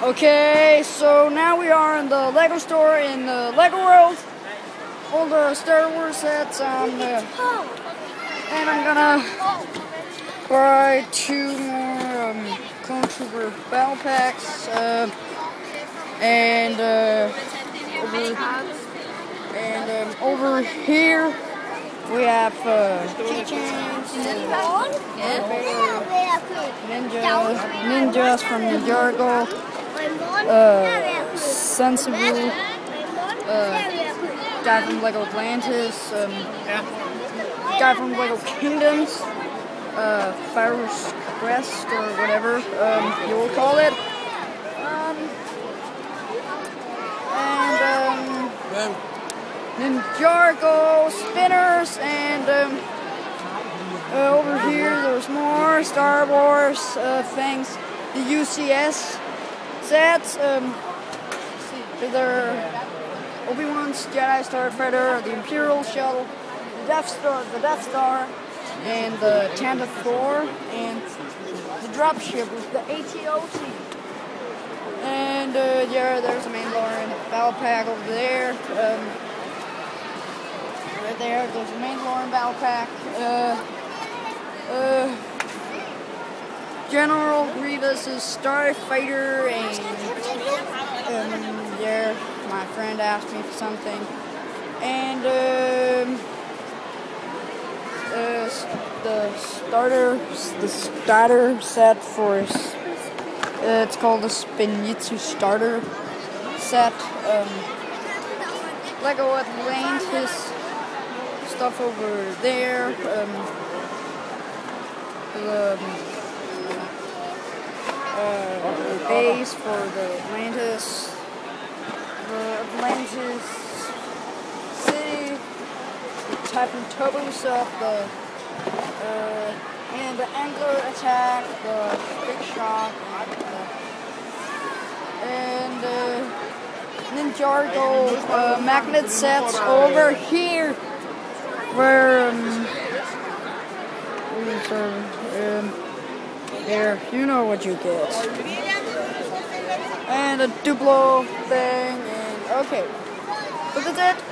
Okay, so now we are in the Lego store in the Lego World. All the Star Wars sets on the, and I'm gonna buy two more um, Clone Trooper battle packs. Uh, and uh, over, and um, over here we have uh, keychains, ninjas, ninjas from Ninjago uh, Sensible, uh, guy from Lego Atlantis, um, guy from Lego Kingdoms, uh, Pharaoh's Quest or whatever um, you will call it. Um, and um, Ninjago spinners and um, uh, over here there's more Star Wars uh, things. The UCS sets. Um, the Obi-Wan's Jedi Starfighter, the Imperial Shuttle, the Death Star, the Death Star, and the Tantive 4, and the dropship with the AT-OT. And uh, yeah, there's a Mandalorian battle pack over there. Um, right there, there's a Mandalorian battle pack. Uh, uh, General Grievous's Starfighter, and um, yeah, my friend asked me for something, and um, uh, the starter, the starter set for, uh, it's called the Spinjitzu starter set. Um, Lego Atlantis his stuff over there. Um, the, uh, base for the Atlantis, the Atlantis city, the Typhoon Turbo stuff, the uh, and the Angler attack, the Big Shock, and uh, Ninjago uh, magnet sets over here, where um, um, here, you know what you get. And a Duplo thing, and okay. But that's it.